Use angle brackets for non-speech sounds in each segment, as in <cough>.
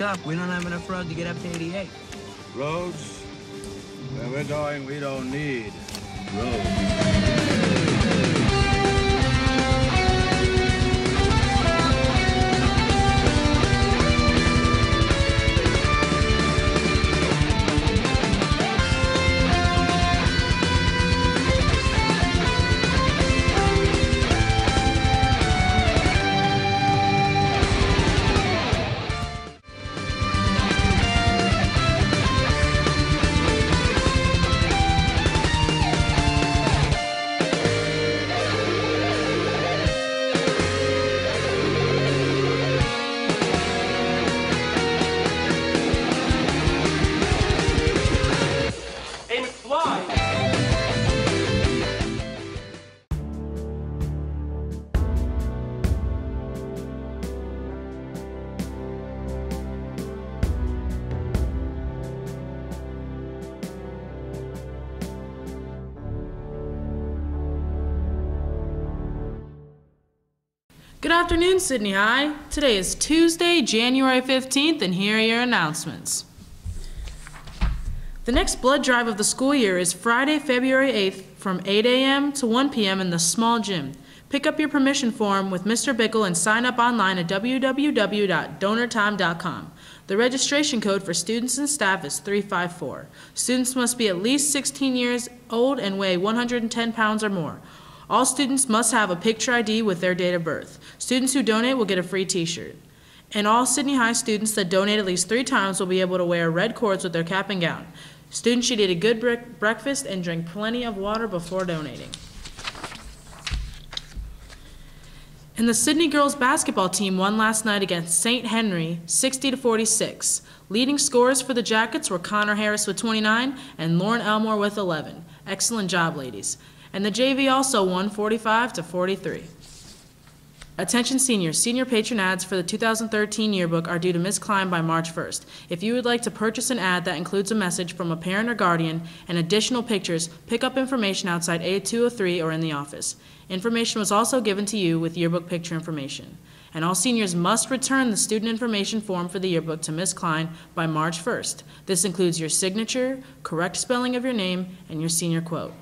tough. We don't have enough road to get up to 88. Roads? Where we're going, we don't need roads. Good afternoon, Sidney High. Today is Tuesday, January 15th, and here are your announcements. The next blood drive of the school year is Friday, February 8th from 8 a.m. to 1 p.m. in the small gym. Pick up your permission form with Mr. Bickle and sign up online at www.donortime.com. The registration code for students and staff is 354. Students must be at least 16 years old and weigh 110 pounds or more. All students must have a picture ID with their date of birth. Students who donate will get a free t-shirt. And all Sidney High students that donate at least three times will be able to wear red cords with their cap and gown. Students should eat a good brec- breakfast and drink plenty of water before donating. And the Sidney girls basketball team won last night against St. Henry 60 to 46. Leading scorers for the Jackets were Connor Harris with 29 and Lauren Elmore with 11. Excellent job, ladies. And the JV also won 45 to 43. Attention seniors, senior patron ads for the 2013 yearbook are due to Ms. Klein by March 1st. If you would like to purchase an ad that includes a message from a parent or guardian and additional pictures, pick up information outside A203 or in the office. Information was also given to you with yearbook picture information. And all seniors must return the student information form for the yearbook to Ms. Klein by March 1st. This includes your signature, correct spelling of your name, and your senior quote.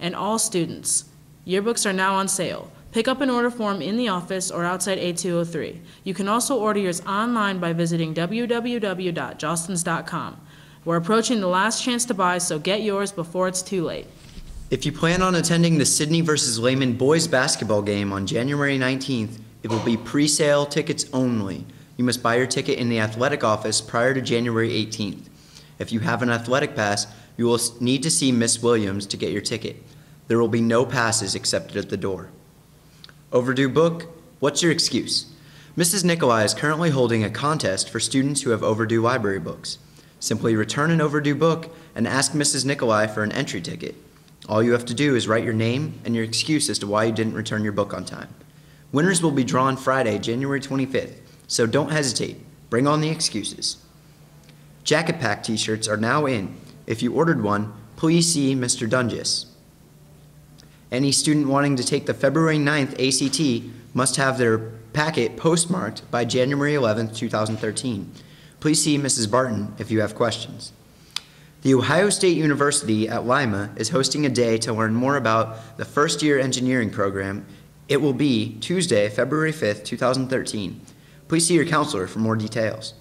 And all students, yearbooks are now on sale. Pick up an order form in the office or outside A203. You can also order yours online by visiting www.jostens.com. We're approaching the last chance to buy, so get yours before it's too late. If you plan on attending the Sidney versus Lehman boys basketball game on January 19th, it will be pre-sale tickets only. You must buy your ticket in the athletic office prior to January 18th. If you have an athletic pass, you will need to see Miss Williams to get your ticket. There will be no passes accepted at the door. Overdue book, what's your excuse? Mrs. Nikolai is currently holding a contest for students who have overdue library books. Simply return an overdue book and ask Mrs. Nikolai for an entry ticket. All you have to do is write your name and your excuse as to why you didn't return your book on time. Winners will be drawn Friday, January 25th, so don't hesitate. Bring on the excuses. Jacket Pack t shirts are now in. If you ordered one, please see Mr. Dungis. Any student wanting to take the February 9th ACT must have their packet postmarked by January 11th, 2013. Please see Mrs. Barton if you have questions. The Ohio State University at Lima is hosting a day to learn more about the first year engineering program. It will be Tuesday, February 5th, 2013. Please see your counselor for more details.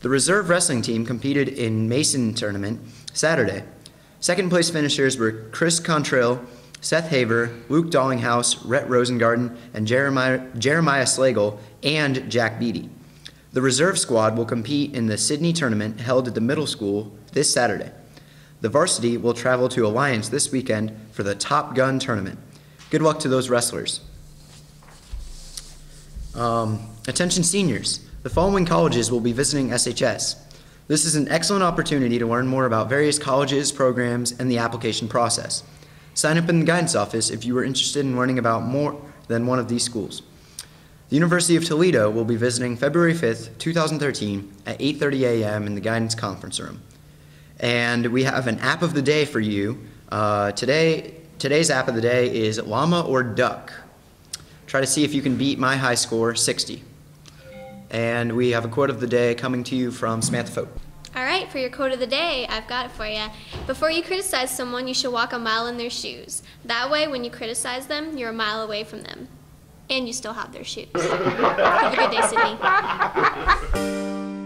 The reserve wrestling team competed in Mason tournament Saturday. Second place finishers were Chris Contrill, Seth Haver, Luke Dollinghouse, Rhett Rosengarten, and Jeremiah, Jeremiah Slagle, and Jack Beatty. The reserve squad will compete in the Sidney tournament held at the middle school this Saturday. The varsity will travel to Alliance this weekend for the Top Gun tournament. Good luck to those wrestlers. Um, attention seniors. The following colleges will be visiting SHS. This is an excellent opportunity to learn more about various colleges, programs, and the application process. Sign up in the guidance office if you are interested in learning about more than one of these schools. The University of Toledo will be visiting February 5th, 2013 at 8:30 a.m. in the guidance conference room. And we have an app of the day for you. Uh, today, today's app of the day is llama or duck. Try to see if you can beat my high score, 60. And we have a quote of the day coming to you from Samantha Foat. All right, for your quote of the day, I've got it for you. Before you criticize someone, you should walk a mile in their shoes. That way, when you criticize them, you're a mile away from them. And you still have their shoes. have a good day, Sidney. <laughs>